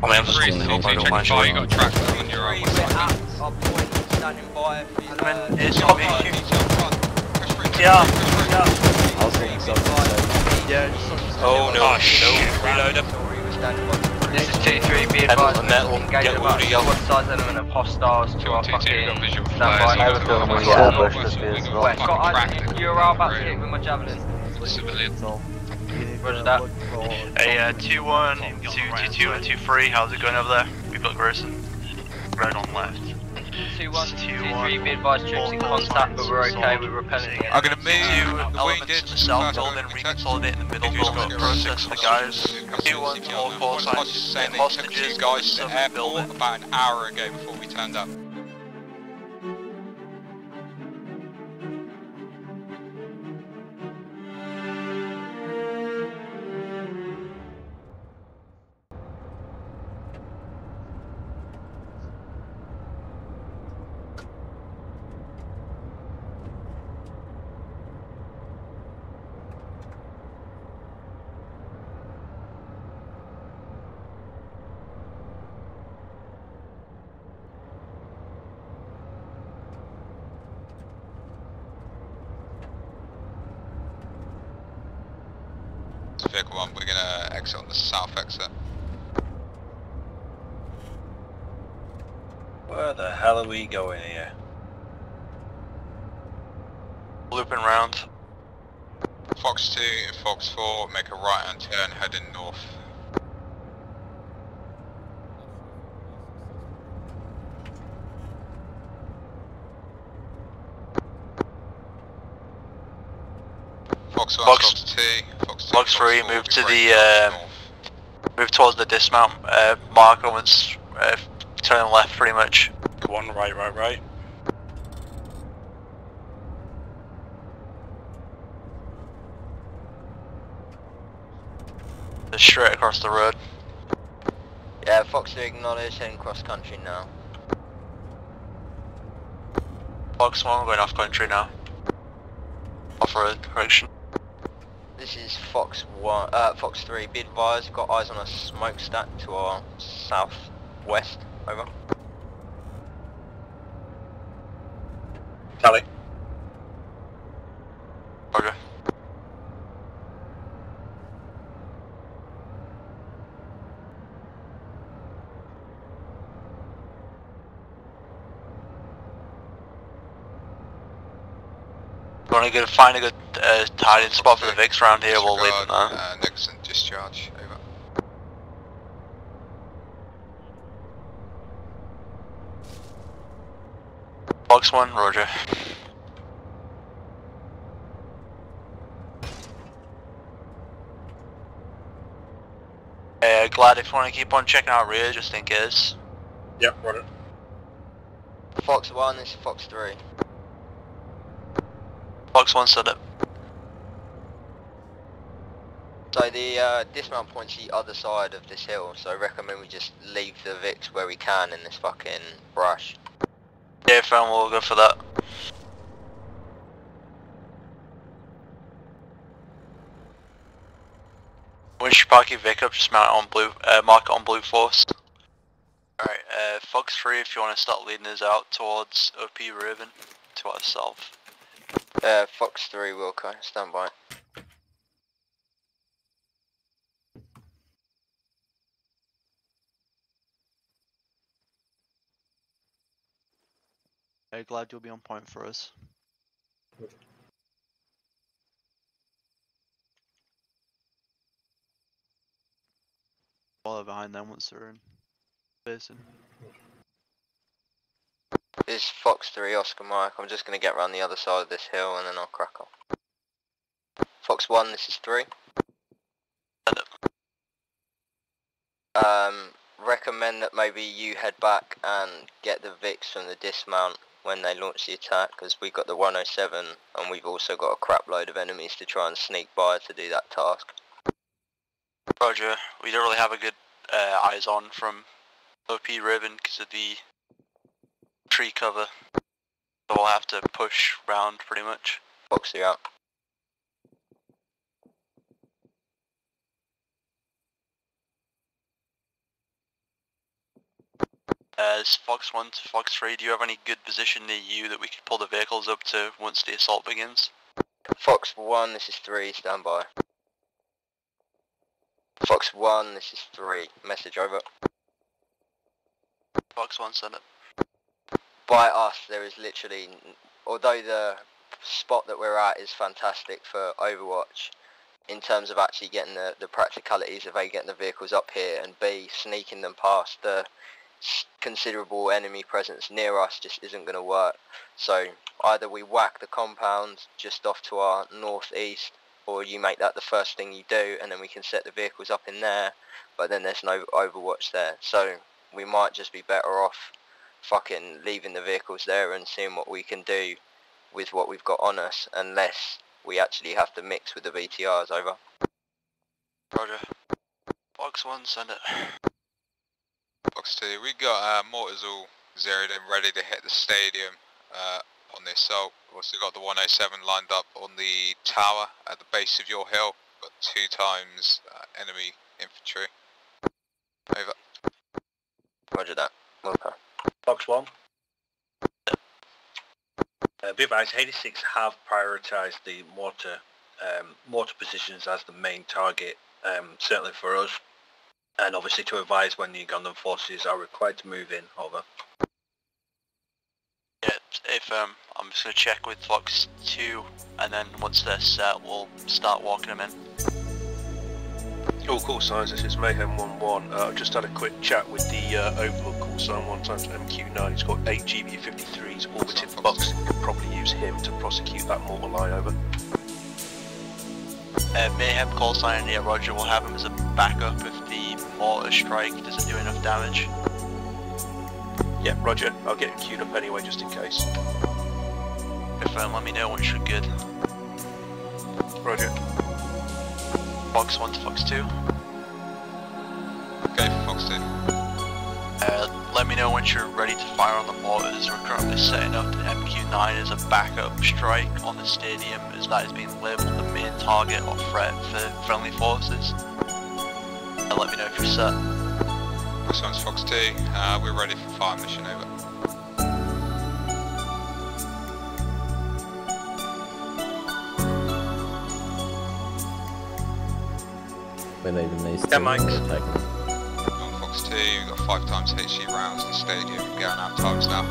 I mean, I'm just Three, doing the two, help, I two, don't check mind fire, you showing. got a track on your arm. We're at our point. I mean, it's Detail probably front, detail front. Press free, press Yeah, free, press free. yeah. I was thinking something. Yeah, just some, Oh no, Oh, shit. reload him. This is 2-3, be advised, the metal, engage get about all the yellow. one size element of hostiles to our Two, two, two, got fucking standby. I was doing West, it, yeah, north, Bush west, be as well. got West, got fucking eyes, you're about to hit with my javelin. Civilian. Roger that. Hey, uh, 2 1, 2 2 2, and 2 3, how's it going over there? We've got Grayson. Red on left. 2-1, Two, 2-3, one. be advised, troops in contact, but we're okay, we're repelling it. I'm gonna move Two the elements in. to the south building, reconsolidate in the middle building, process the guys. Two one, all call signs, saying they took hostages, guys to southern the airport about an hour ago before we turned up. Vehicle one, we're gonna exit on the south exit. Where the hell are we going here? Looping round. Fox 2 and Fox 4, make a right hand turn heading north. Fox 1, Fox- Fox, 2, Fox 2, Fox 3, 4, move to the, right um. Move towards the dismount, uh, mark Owens, uh, turn left pretty much. Go on, right, right, right. Just straight across the road. Yeah, Fox 3 acknowledged, heading cross country now. Fox 1, going off country now. Off road, correction. This is Fox 1, uh, Fox 3, be advised, got eyes on a smokestack to our southwest, over. Tally. You want to go find a good uh, hiding spot for the Vicks around here, we'll leave them Disregard, there. Uh, Nixon discharge, over. Fox 1, roger. Uh, glad if you want to keep on checking out rear just in case. Yep, run it. Fox 1, this is Fox 3. Fox 1 set up. So the uh, dismount point's the other side of this hill, so I recommend we just leave the Vix where we can in this fucking brush. Yeah, fine, we'll go for that. Once you park your Vic up, just mount on blue, uh, mark it on blue force. Alright, uh, Fox 3 if you want to start leading us out towards OP Raven, to our south. Uh, Fox 3, Wilco, stand by. Very glad you'll be on point for us. Follow behind them once they're in basin. This is Fox 3, Oscar Mike. I'm just gonna get around the other side of this hill and then I'll crack on. Fox 1, this is 3. Um, recommend that maybe you head back and get the Vix from the dismount when they launch the attack, because we've got the 107 and we've also got a crap load of enemies to try and sneak by to do that task. Roger, we don't really have a good uh, eyes on from OP Raven because of the tree cover. So we'll have to push round pretty much. Fox 3 out. Uh, it's Fox 1 to Fox 3, do you have any good position near you that we could pull the vehicles up to once the assault begins? Fox 1, this is 3, stand by. Fox 1, this is 3, message over. Fox 1, send it. By us, there is literally, although the spot that we're at is fantastic for Overwatch, in terms of actually getting the, the practicalities of A, getting the vehicles up here, and B, sneaking them past the considerable enemy presence near us just isn't going to work. So either we whack the compound just off to our northeast, or you make that the first thing you do, and then we can set the vehicles up in there, but then there's no Overwatch there. So we might just be better off fucking leaving the vehicles there and seeing what we can do with what we've got on us, unless we actually have to mix with the BTRs, over. Roger. Fox 1, send it. Fox 2, we got uh, mortars all zeroed in, ready to hit the stadium uh, on the assault. We've also got the 107 lined up on the tower at the base of your hill. Got two times uh, enemy infantry. Over. Roger that. Okay. Fox 1. Uh, be advised, 86 have prioritised the mortar um, mortar positions as the main target, um, certainly for us, and obviously to advise when the Ugandan forces are required to move in. Over. Yeah, if um, I'm just gonna check with Fox 2, and then once they're set, we'll start walking them in. All call signs, this is Mayhem 1-1. Uh, I've just had a quick chat with the uh, Overlord call sign one times MQ9. He's got 8 GB53s orbiting box. You could probably use him to prosecute that mortar lie over. Uh, Mayhem call sign, yeah, Roger, we'll have him as a backup mortar strike doesn't do enough damage. Yeah, roger. I'll get him queued up anyway, just in case. If um, let me know once you're good. Roger. Fox 1 to Fox 2. Okay, Fox 2. Uh, let me know once you're ready to fire on the mortars. We're currently setting up the MQ9 as a backup strike on the stadium as that is being labelled the main target or threat for friendly forces. And let me know if you're set. Fox 1 to Fox 2. Uh, we're ready for fire mission over. We're leaving these Yeah, two. Mike. On Fox 2, we've got 5 times HE rounds in the stadium. Going out times now.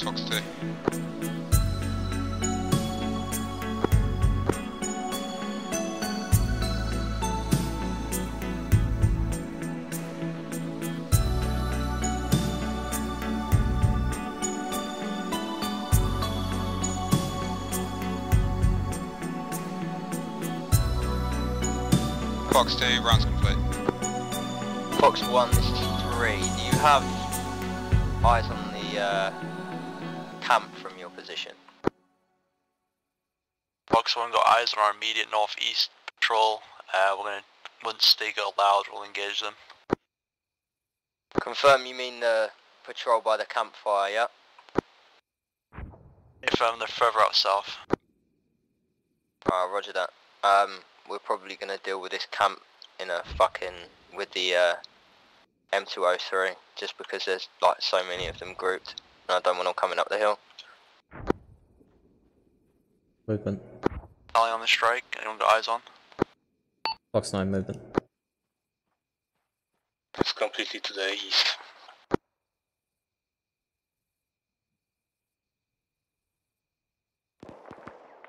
Fox 2. Fox 2, rounds complete. Fox 1, this is 3. Do you have eyes on the uh, camp from your position? Fox 1 got eyes on our immediate northeast patrol. Uh, we're gonna, once they go loud, we'll engage them. Confirm you mean the patrol by the campfire, yeah? If um, they're further out south. Uh, roger that. Um, we're probably gonna deal with this camp in a fucking, with the uh, M203, just because there's like so many of them grouped, I don't want them coming up the hill. Movement. Ally on the strike, anyone got eyes on? Fox 9 movement. It's completely to the east.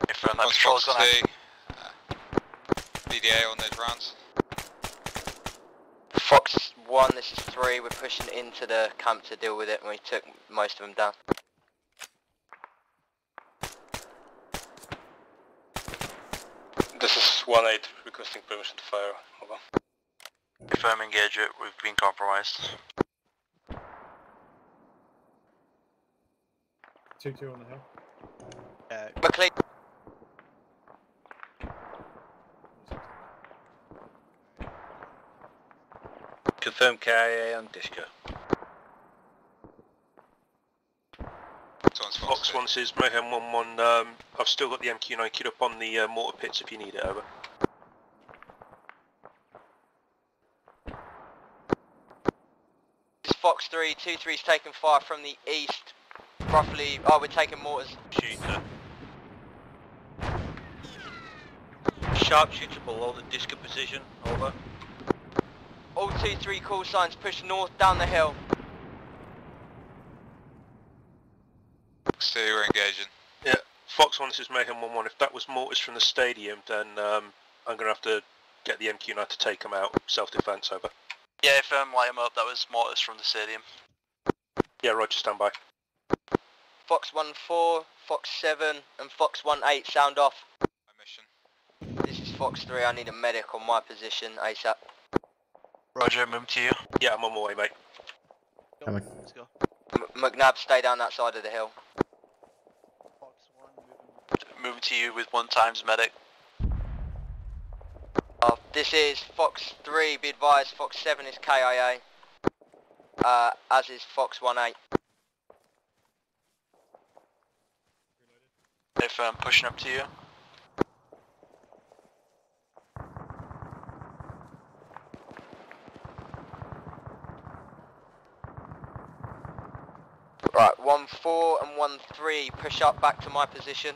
If that Fox patrol's Fox gonna 2. Uh, BDA on those rounds. Fox 1, this is 3, we're pushing into the camp to deal with it, and we took most of them down. This is 1-8 requesting permission to fire. Over. confirm engage it, we've been compromised. Two two on the hill. Uh, McLean, Confirm KIA on Disco. Two Fox 1, this is Mayhem 1-1. Um, I've still got the MQ9 kit up on the uh, mortar pits if you need it, over. This Fox 3, 2-3's taking fire from the east. Roughly, oh we're taking mortars. Shooter. Sharpshooter below the disco position, over. All 2-3 call signs push north down the hill. Fox 2, we're engaging. Yeah, Fox 1, this is Mayhem 1-1. If that was mortars from the stadium, then um, I'm going to have to get the MQ9 to take them out. Self-defense, over. Yeah, if um, light 'em up, that was mortars from the stadium. Yeah, roger, stand by. Fox 1-4, Fox 7 and Fox 1-8 sound off. My mission. This is Fox 3, I need a medic on my position ASAP. Roger, move to you. Yeah, I'm on my way, mate. Go. Coming. Let's go. M- McNabb, stay down that side of the hill. Fox 1 moving. Moving to you with one times medic. Uh, this is Fox 3, be advised, Fox 7 is KIA. Uh, as is Fox 1-8. If I'm pushing up to you. Right, 1-4 and 1-3, push up back to my position.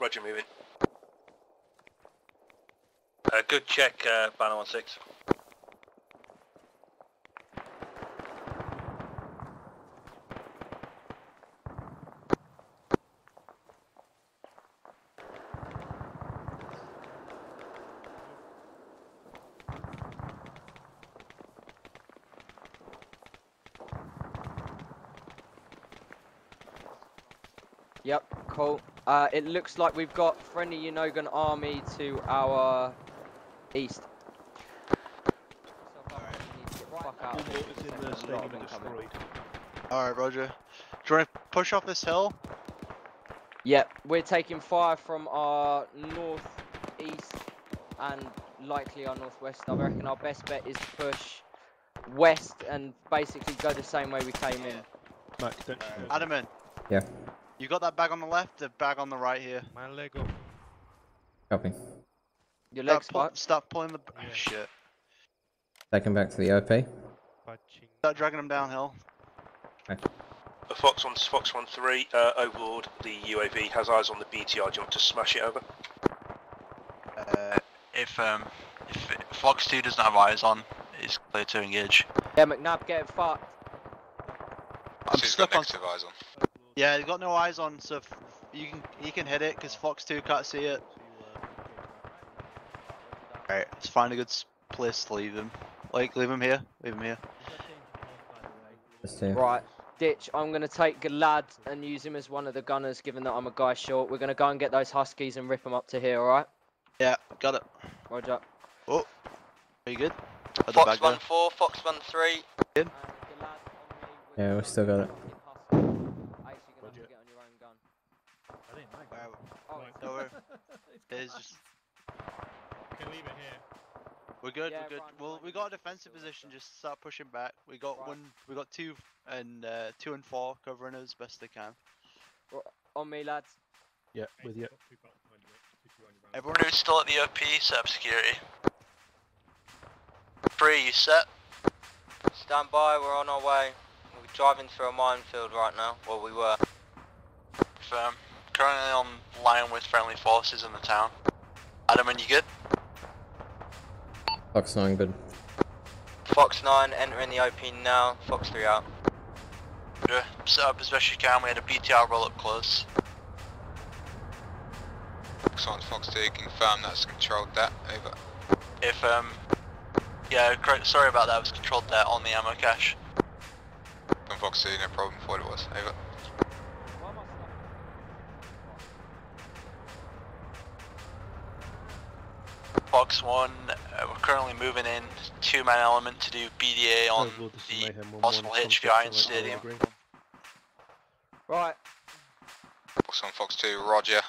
Roger, moving. Uh, good check, uh, Banner 1-6. Yep, cool. Uh, it looks like we've got friendly Ugandan army to our east. Alright, Roger. Do you want to push off this hill? Yep, we're taking fire from our north east and likely our northwest. I reckon our best bet is to push west and basically go the same way we came in. Mac, don't Adaman. Yeah. You got that bag on the left, the bag on the right here. My Lego. Copy. Your Stop, legs pull, spot. stop pulling the. Yeah. Shit. Take him back to the OP. Patching. Start dragging them downhill. Uh, Fox 1, Fox 1-3. Uh, Overlord, the UAV, has eyes on the BTR. Do you want to smash it over? Uh, If um, if Fox 2 doesn't have eyes on, it's clear to engage. Yeah, McNabb, get fucked. I'm stuck on. negative eyes on. Yeah, he's got no eyes on, so if you can you can hit it because Fox 2 can't see it. Alright, let's find a good place to leave him. Like, leave him here. Leave him here. Right, Ditch, I'm going to take Galad and use him as one of the gunners given that I'm a guy short. We're going to go and get those Huskies and rip them up to here, alright? Yeah, got it. Roger. Oh, are you good? At Fox 1-4, Fox 1-3. And Galad on me with Yeah, we still got it. Husky. Ace, you're going to have to get on your own gun. I didn't like Alright, Oh, Right. no, we're, It's it's fine. just, Can leave it here. we're good, Yeah, we're good. fine, Well, fine, we got a defensive position, just start pushing back. We got Right. one, we got two and uh, two and four covering us best they can. On me, lads. Yeah, with you. Everyone, Everyone who's still at the OP, set up security. Three, you set? Stand by, we're on our way. We're driving through a minefield right now. Well, we were. Firm. Currently on line with friendly forces in the town. Adam, and you good? Fox 9, good. Fox 9 entering the OP now. Fox 3 out. Yeah. Set up as best you can. We had a BTR roll up close. Fox 1, Fox 2, confirm that's controlled that. Over. If um, yeah. Sorry about that. It was controlled there on the ammo cache. And Fox 2, no problem, thought it was. Over. Fox One, uh, we're currently moving in two-man element to do BDA on Overlord, the possible contact HVI in on stadium. Right. Fox 1, Fox 2, roger.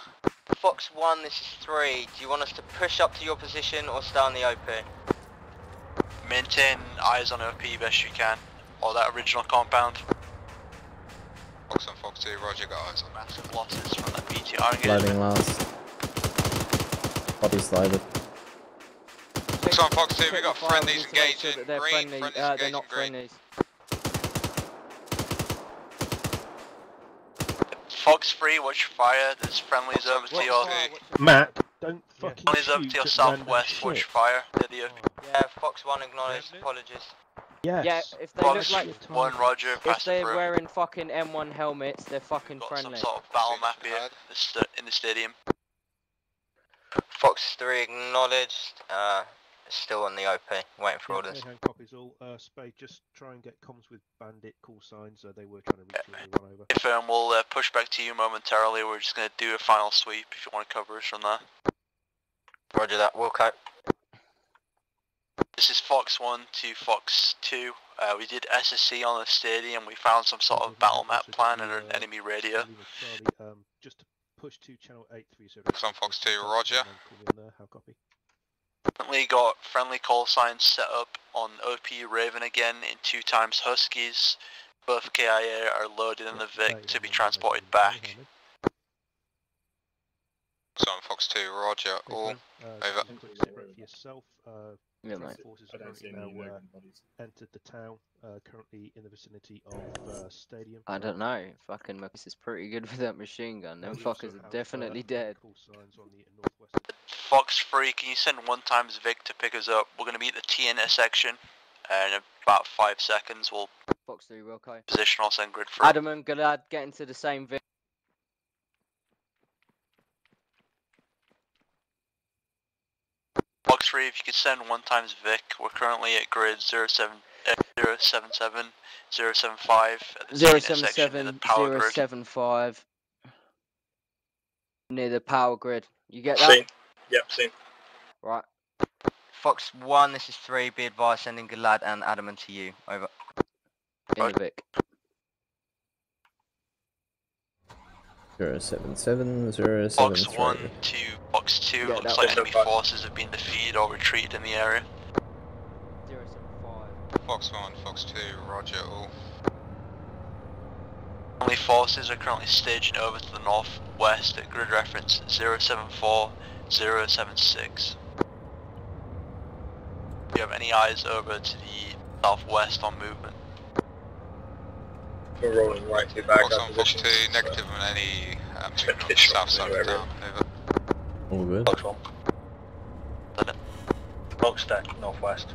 Fox 1, this is 3. Do you want us to push up to your position or stay on the OP? Maintain eyes on OP best you can. or that original compound. Fox on Fox 2, roger, got eyes on. Massive losses from that BTR. Loading last. Body slided. Fox on Fox 2, we Check got friendlies need sure engaging. they're Green, friendly. friendlies uh, they're not green. friendlies. Fox 3, watch your fire. There's friendlies over to your... fire, watch your Matt, don't fucking Friendlies over to your southwest, watch shit. fire. They're the Yeah, Fox 1 acknowledged, apologies. Yes. Yeah, if they Fox look like 1, roger, if they're through. wearing fucking M1 helmets, they're fucking got friendly. some sort of battle map here bad. the sta- in the stadium. Fox 3 acknowledged, uh, still on the OP, waiting for orders. Mayhem copies all. Uh, Spade, just try and get comms with Bandit, call signs. Uh, they were trying to reach you and run over. If um, we'll uh, push back to you momentarily, we're just going to do a final sweep if you want to cover us from there. Roger that, Wilco. This is Fox 1 to Fox 2. Uh, we did SSE on the stadium, we found some sort of battle map plan and an enemy radio. Charlie with Charlie, um, just push to channel 830. Fox on Fox 2, roger. call me on there, How copy? Currently got friendly call signs set up on OP Raven again in two times Huskies. Both KIA are loaded in the Vic to be transported back. Fox on Fox 2, roger, all. Uh, over. a quick separate for yourself. Uh, Yeah, mate. forces have currently now uh, entered the town, uh, currently in the vicinity of uh, stadium. I don't know. Fucking Marcus is pretty good with that machine gun. Them fuckers are definitely uh, dead. Call signs on the northwest. Fox 3, can you send one times Vic to pick us up? We're going to be at the T intersection. And in about five seconds, we'll Fox 3 Wilco. position our send grid through. Adam and Galad get into the same vi- Fox 3, if you could send one times Vic, we're currently at grid 07, uh, 077, 075 at the T intersection in the 077 power grid. 075 near the power grid. You get that? Seen. Yep, seen. Right. Fox 1, this is 3, be advised, sending Galad and Adamant to you, over. In the Vic. Zero seven seven zero seven Fox three. 1 to Fox 2, Yeah, looks like was- enemy forces have been defeated or retreated in the area. 075. Fox 1, Fox 2, roger, all. Enemy forces are currently staging over to the northwest at grid reference 074, 076. Do you have any eyes over to the southwest on movement? We're rolling right to back Fox our on Fox 2, positions. negative on any uh, movement on the south side of whatever. town, over. All good. Fox 1. Done it. Fox stack, northwest.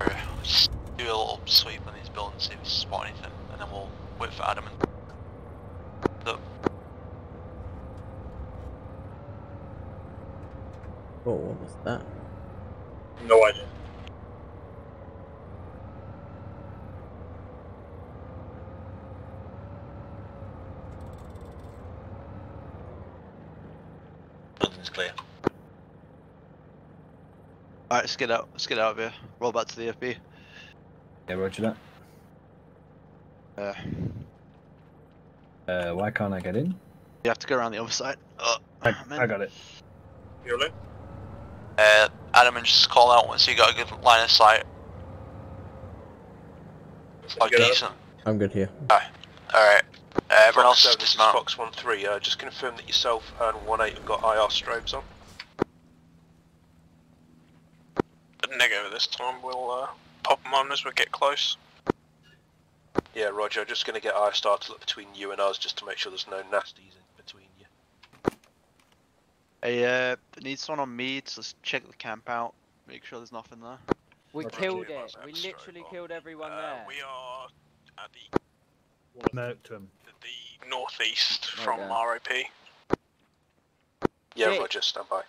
Or Just do a little sweep on these buildings, see if we spot anything, and then we'll wait for Adam and the Oh, what was that? No idea. Building's clear. Alright, let's get out. Let's get out of here. Roll back to the FB. Yeah, roger that. Uh, Uh, why can't I get in? you have to go around the other side. Oh, I. I got it. You're in? uh, Adam and just call out once you got a good line of sight. Oh, Get out. decent. I'm good here. Alright. Uh, everyone else Fox 7, is this is dismount. Fox 1 3. Uh, just confirm that yourself and 1 8 have got IR strobes on. Negative this time. We'll uh, pop them on as we get close. Yeah, Roger. Just going to get IR started look between you and us just to make sure there's no nasties in between you. Hey, uh, need someone on me to s- check the camp out. Make sure there's nothing there. We Roger, killed yeah, it. We literally killed everyone Uh, there. we are at the, Merked him. the northeast Right from there. ROP. Yeah, Hey. Roger. Stand by.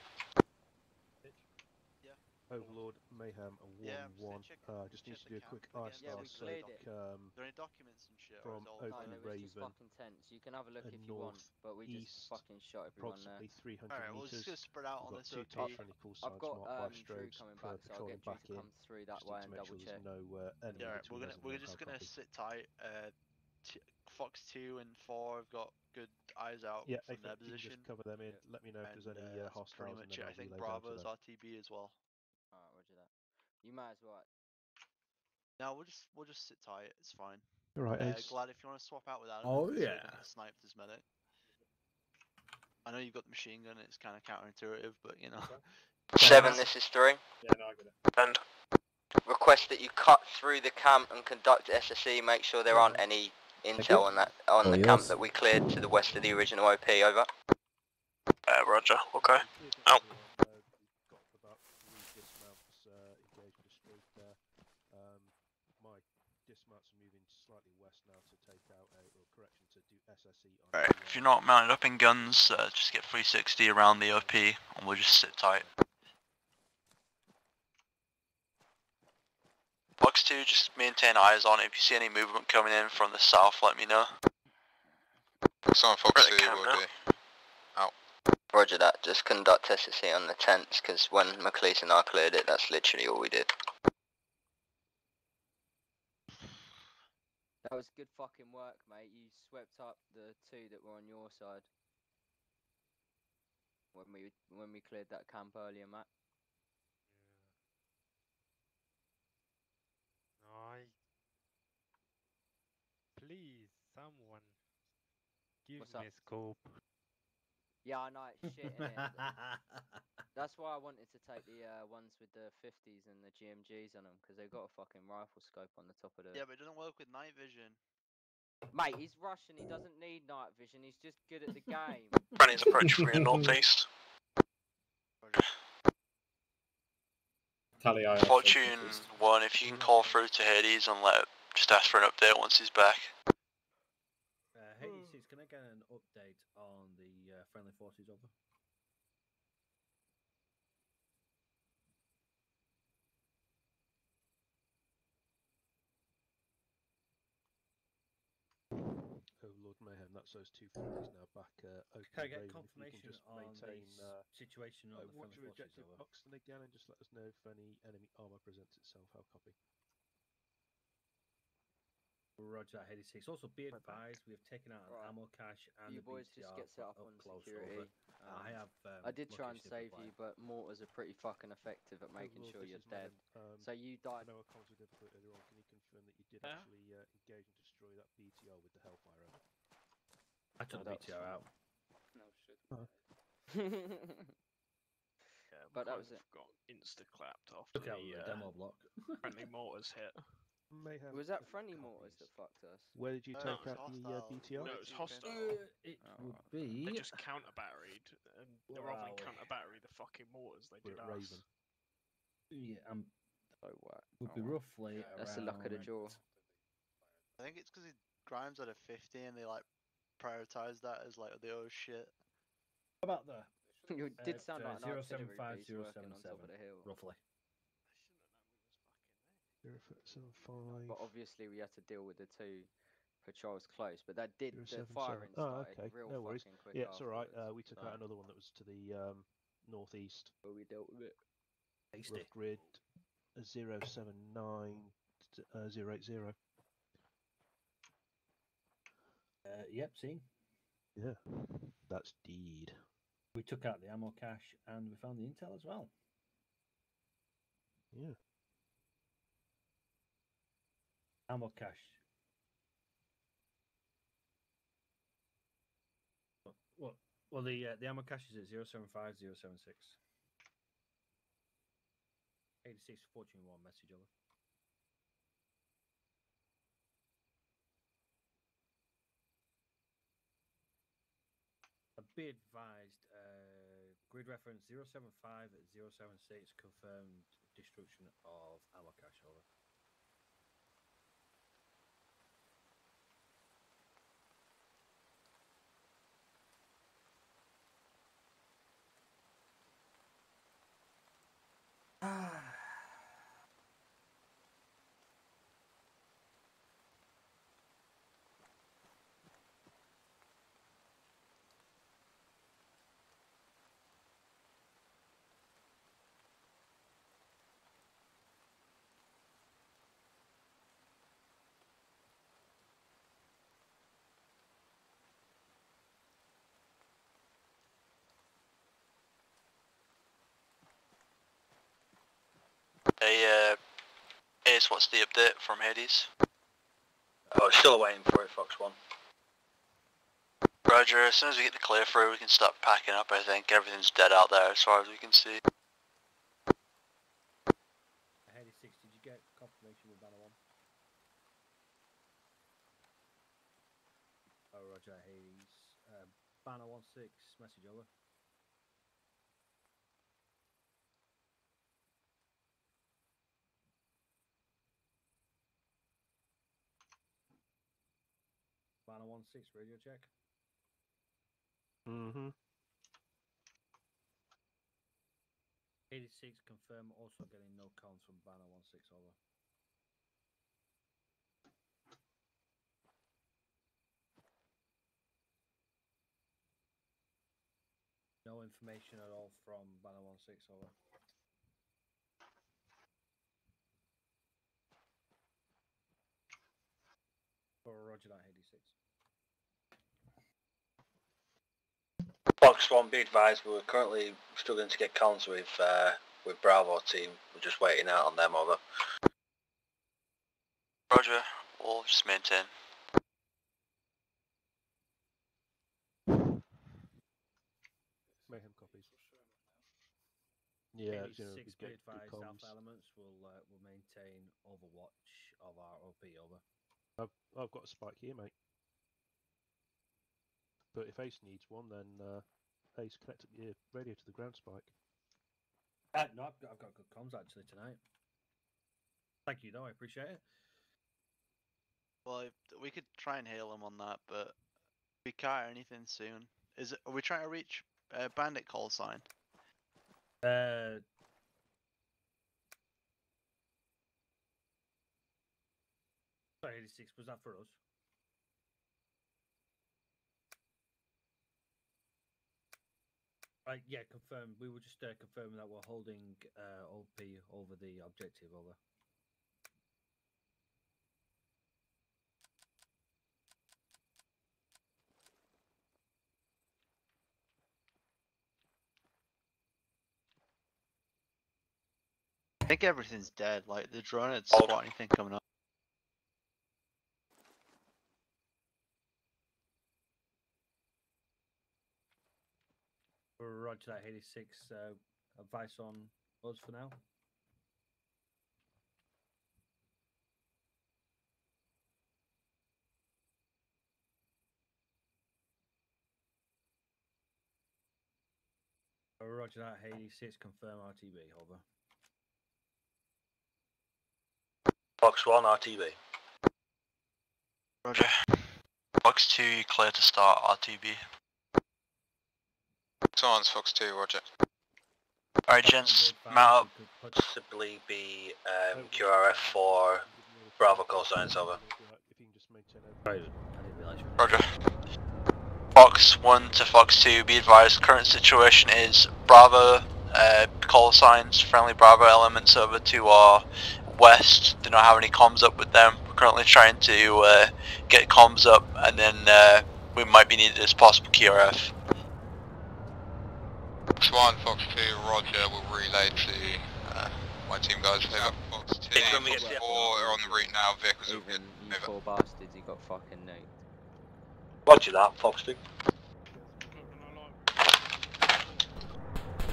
Overlord, Mayhem, and 1 I'm 1. just check- Uh, just check needs to do a quick again. eye Yeah, star we so cleared it. um, there any documents and shit? from No, Open it was just Raven, fucking tense. You can have a look and if you want, but we just east, fucking shot everyone there. approximately 300 Alright, we'll just meters. gonna spread out on We've got this two OP. top friendly call I've signs got marked by um, Drew strobes coming back, so I'll get Drew back to in. come through that Just way to and make double sure check. there's no uh, enemy Yeah, alright, we're gonna we're just gonna sit tight. Uh, Fox two and four have got good eyes out Yeah, from if their you position. just cover them in. Let me know if there's any uh, uh, that's hostiles. pretty much then it. I think relay down to Bravo's them. RTB as well. Alright, roger that. You might as well. No, we'll just we'll just sit tight. It's fine. All right, Uh, Ace. Glad if you want to swap out with Adam. Oh, so you don't yeah. get sniped as medic. I know you've got the machine gun. It's kind of counterintuitive, but you know. Seven, this is three. Yeah, no, I get it. Bend. Request that you cut through the camp and conduct SSE. Make sure there aren't any intel on that on Oh, the camp that we cleared to the west of the original OP. Over. Uh, roger, okay. Oh. Out. Got about three dismounts uh, engaged with the street there. Um, my dismounts are moving slightly west now to take out a, or correction, to do SSE on Right, the, if uh, you're not mounted up in guns, uh, just get 360 around the OP and we'll just sit tight. Fox 2, just maintain eyes on it. If you see any movement coming in from the south, let me know. Fox on Fox Right, 2 camp will now. do. Roger that. Just conduct SSE on the tents, because when McLeese and I cleared it, that's literally all we did. That was good fucking work, mate. You swept up the two that were on your side. When we when we cleared that camp earlier, Matt. I. Please, someone. Give What's me up? a scope. Yeah, I know it's shit. innit? That's why I wanted to take the uh, ones with the 50s and the GMGs on them because they've got a fucking rifle scope on the top of the. Yeah, but it doesn't work with night vision. Mate, he's Russian. He doesn't need night vision. He's just good at the game. Brennan's approach from your northeast. Tally I. Fortune 1, if you can call through to Hades and let just ask for an update once he's back. Uh, Hades 6, can I get an update on the uh, friendly forces over? Oh Lord Mayhem, that's those two forties now back. Uh, open Can I get Raven, if you can confirmation just on maintain, the uh, s- situation on uh, the watch friendly your forces objective over? Buxton again, and just let us know if any enemy armor presents itself. How copy? Roger that, Hades 6. Also, be advised, we have taken out an Right. ammo cache and You the boys BTR just get set for up on close security. over. Uh, I Um, have. Um, I did try and save you, but mortars are pretty fucking effective at making sure you're dead. Um, So you I died. know I commented difficult earlier on. Can you confirm that you did Yeah. actually uh, engage and destroy that BTR with the Hellfire? Over? I took Oh, the BTR out. No shit. Yeah, But that was of it. Got insta clapped off. Took out the the uh, demo block. friendly mortars hit. Mayhem. Was that got friendly mortars that fucked us? Where did you No, take it was out the uh. BTR? No, it was hostile. Uh, it Oh, would right. be. They just counter batteried, and rather than Wow. counter battery the fucking mortars, they We're did at us. Raven. Yeah, um, So what? would be Oh, well. roughly. That's the luck of the around- draw. I think it's because Grimes had a 50 and they like prioritized that as like the oh shit. How about the You did Uh, sound uh, like an 075, piece working on top of 077, the hill. roughly? Zero foot seven five. But obviously we had to deal with the two patrols close. But that did Zero the seven firing seven. Oh, okay. real No worries. fucking quick Yeah, it's all right. Uh, we took so- out another one that was to the um, northeast. But we dealt with it. Tasty. Rough grid zero seven nine uh, zero eight zero. Uh, yep, see. Yeah, that's deed. We took out the ammo cache and we found the intel as well. Yeah. Ammo cache. Well, well, the uh, the ammo cache is at 075 076. 86 Fortune 1 message over. Be advised, uh, grid reference 075 076 confirmed destruction of ammo cache over. Ah. Ace, what's the update from Hades? Oh, still waiting for it, Fox 1. Roger, as soon as we get the clear through, we can start packing up, I think. Everything's dead out there as far as we can see. Hades 6, did you get confirmation with Banner 1? Oh, Roger, Hades. Uh, Banner 1 6, message over. 1 6, radio check. Mm-hmm. 86, confirm, also getting no comms from Banner 1 6, over. No information at all from Banner 1 6, over. Roger that, 86. Fox 1, be advised, we're currently struggling to get comms with, uh, with Bravo team. We're just waiting out on them, over. Roger, we'll just maintain. Mayhem copies. Yeah, you know, 86 we be get good advised, comms. Alpha Elements will, uh, will maintain overwatch of our OP, over. I've, I've got a spike here, mate. But if Ace needs one, then uh, Ace connect your radio to the ground spike. Uh, no, I've got, I've got good comms actually tonight. Thank you, though. I appreciate it. Well, we could try and hail him on that, but we can't anything soon. Is it? Are we trying to reach uh, Bandit call sign? Uh, sorry, 86. Was that for us? Right, yeah, confirmed. We were just uh, confirming that we're holding uh, OP over the objective, over. I think everything's dead. Like the drone had Hold. spot anything coming up. Roger that, 86. Uh, advice on us for now? Roger that, 86. Confirm RTB, over. Fox 1, RTB. Roger. Fox 2, clear to start RTB. Silence Fox 2, roger. Alright gents, mount up. Possibly be um, QRF for Bravo call signs, over. If you can just maintain Right, I didn't realise you Roger. Fox 1 to Fox 2, be advised, current situation is Bravo uh, call signs, friendly Bravo elements over to our west, do not have any comms up with them. We're currently trying to uh, get comms up and then uh, we might be needed as possible QRF. Fox 1, Fox 2, roger, we'll relay to uh, my team guys. Over. Fox 2, Think when we Fox 4 are on the route now, vehicles are Even good. you poor bastards, he got fucking nuked. Roger that, Fox 2.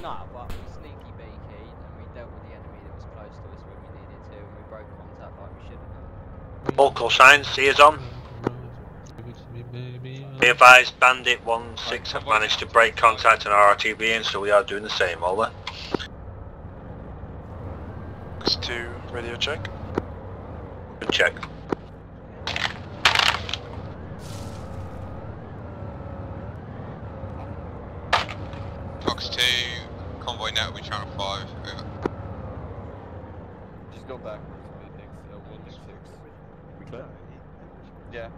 Nah, but we sneaky beaky and we dealt with the enemy that was close to us when we needed to and we broke contact like we should have done. All signs, see us on. Be advised, Bandit 1-6 have managed to break contact on our RTB and so we are doing the same, over. Fox 2, radio check. Good check. Fox 2, convoy net, we channel 5. Over. Just go backwards, please. Uh, one six. We clear? Yeah.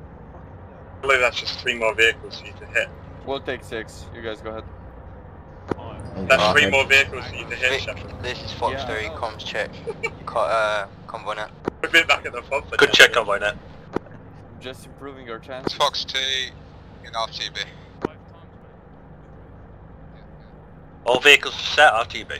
I believe that's just three more vehicles for you to hit. We'll take six. You guys go ahead. That's three more vehicles for you to hit, Vic, Sheffield. this is Fox Yeah, 3, I comms check. Co- uh, convoy net. We've been back at the front for Good check, convoy net. Just improving our chances. Fox 2, in RTB. All vehicles set RTB.